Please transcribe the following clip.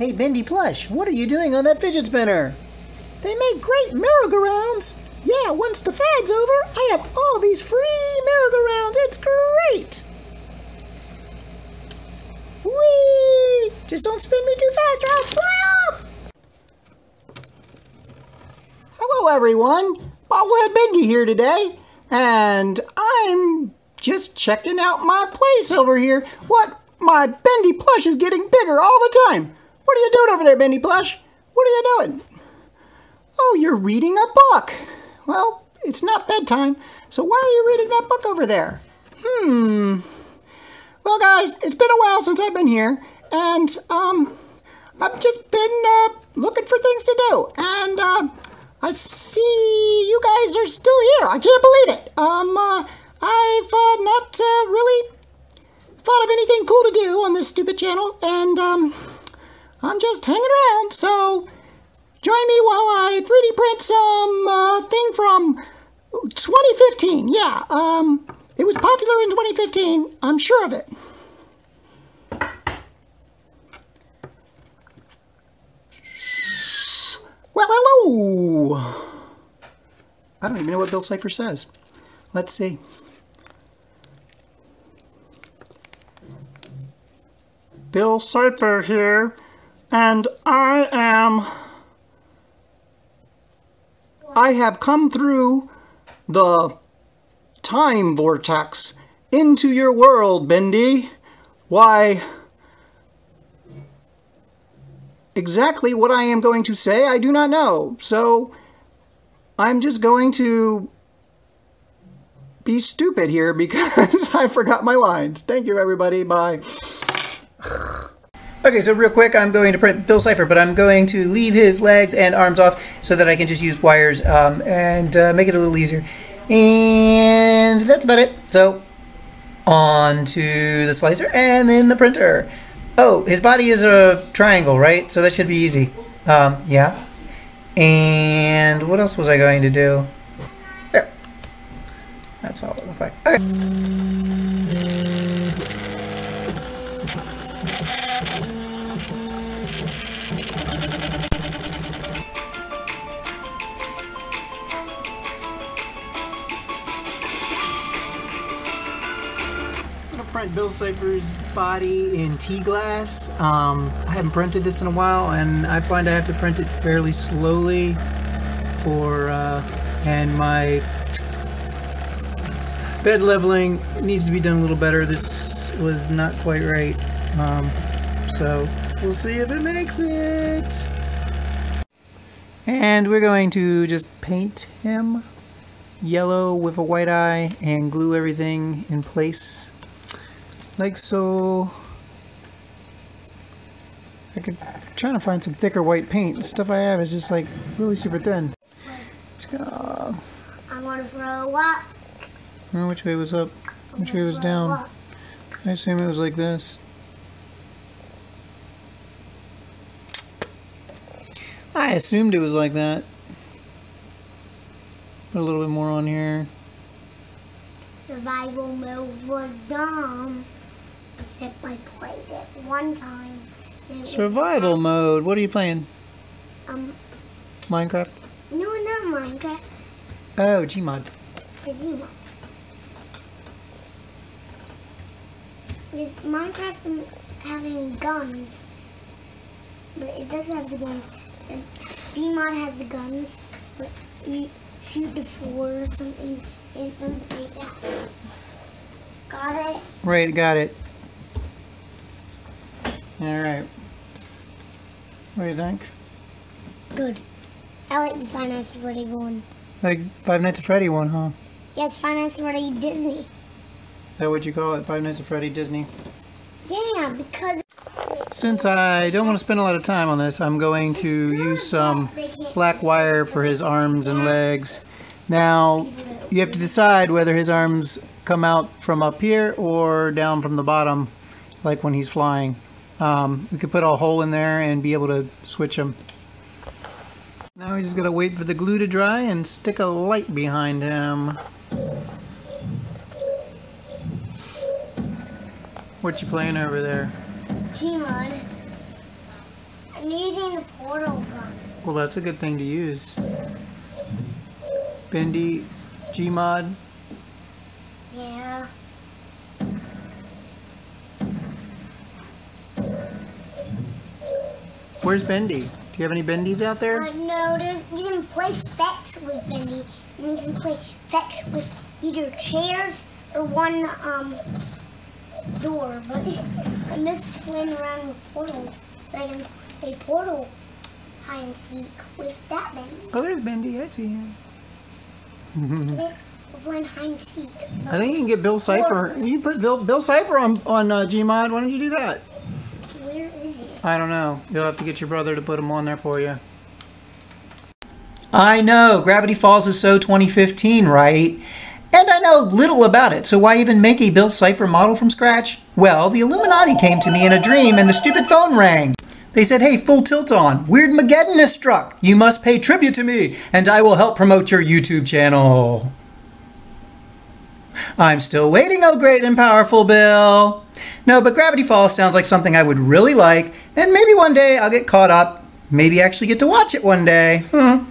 Hey, Bendy Plush, what are you doing on that fidget spinner? They make great merry-go-rounds. Yeah, once the fad's over, I have all these free merry-go-rounds. It's great. Whee! Just don't spin me too fast or I'll fly off! Hello, everyone. Bobblehead Bendy here today, and I'm just checking out my place over here. What? My Bendy plush is getting bigger all the time. What are you doing over there, Bendy plush? What are you doing? Oh, you're reading a book. Well, it's not bedtime, so why are you reading that book over there? Hmm. Well, guys, it's been a while since I've been here, and um, I've just been uh, looking for things to do, and uh, I see you guys are still here. I can't believe it. Um, uh, I've uh, not uh, really thought of anything cool to do on this stupid channel, and um, I'm just hanging around. So join me while I 3D print some uh, thing from 2015. Yeah, um, it was popular in 2015. I'm sure of it. Well, hello. I don't even know what Bill Cipher says. Let's see. Bill Cipher here, and I am... I have come through the time vortex into your world, Bendy. Why, exactly what I am going to say, I do not know. So, I'm just going to be stupid here because I forgot my lines. Thank you, everybody. Bye. Okay, so real quick, I'm going to print Bill Cipher, but I'm going to leave his legs and arms off so that I can just use wires um, and uh, make it a little easier. And that's about it. So, on to the slicer and then the printer. Oh, his body is a triangle, right? So that should be easy. Um, yeah. And what else was I going to do? There. That's all it looked like. Okay. Print Bill Cipher's body in T-glass. Um, I haven't printed this in a while, and I find I have to print it fairly slowly for, uh, and my bed leveling needs to be done a little better. This was not quite right, um, so we'll see if it makes it. And we're going to just paint him yellow with a white eye and glue everything in place like so. I could I'm trying to find some thicker white paint. The stuff I have is just like really super thin. Go. I'm gonna throw up. Well, which way was up? Which way was down? Up. I assume it was like this. I assumed it was like that. Put a little bit more on here. Survival mode was dumb. Except I played it one time. Survival mode. What are you playing? Um. Minecraft. No, not Minecraft. Oh, Gmod. Gmod. Because Minecraft having guns, but it doesn't have the guns. And Gmod has the guns, but you shoot the floor or something and something like that. Got it? Right, got it. Alright. What do you think? Good. I like the Five Nights at Freddy one. Like Five Nights at Freddy one, huh? Yeah, it's Five Nights at Freddy Disney. Is that what you call it? Five Nights at Freddy Disney? Yeah, because... Since I don't want to spend a lot of time on this, I'm going to use some black wire for his arms and legs. Now, you have to decide whether his arms come out from up here or down from the bottom, like when he's flying. Um, we could put a hole in there and be able to switch them. Now we just gotta wait for the glue to dry and stick a light behind him. What you playing over there? Gmod. I'm using a portal gun. Well, that's a good thing to use. Bendy, Gmod. Yeah. Where's Bendy? Do you have any Bendies out there? Uh, no, there's, you can play fetch with Bendy. And you can play fetch with either chairs or one um door. But and this is playing around with portals. So I can play portal hide and seek with that Bendy. Oh, there's Bendy. I see him. We're hide seek. I think you can get Bill Cipher. You put Bill, Bill Cipher on on uh, Gmod. Why don't you do that? I don't know. You'll have to get your brother to put them on there for you. I know, Gravity Falls is so 2015, right? And I know little about it, so why even make a Bill Cipher model from scratch? Well, the Illuminati came to me in a dream and the stupid phone rang. They said, hey, full tilt on. Weirdmageddon is struck. You must pay tribute to me, and I will help promote your YouTube channel. I'm still waiting, oh great and powerful Bill. No, but Gravity Falls sounds like something I would really like, and maybe one day I'll get caught up. Maybe actually get to watch it one day. Hmm.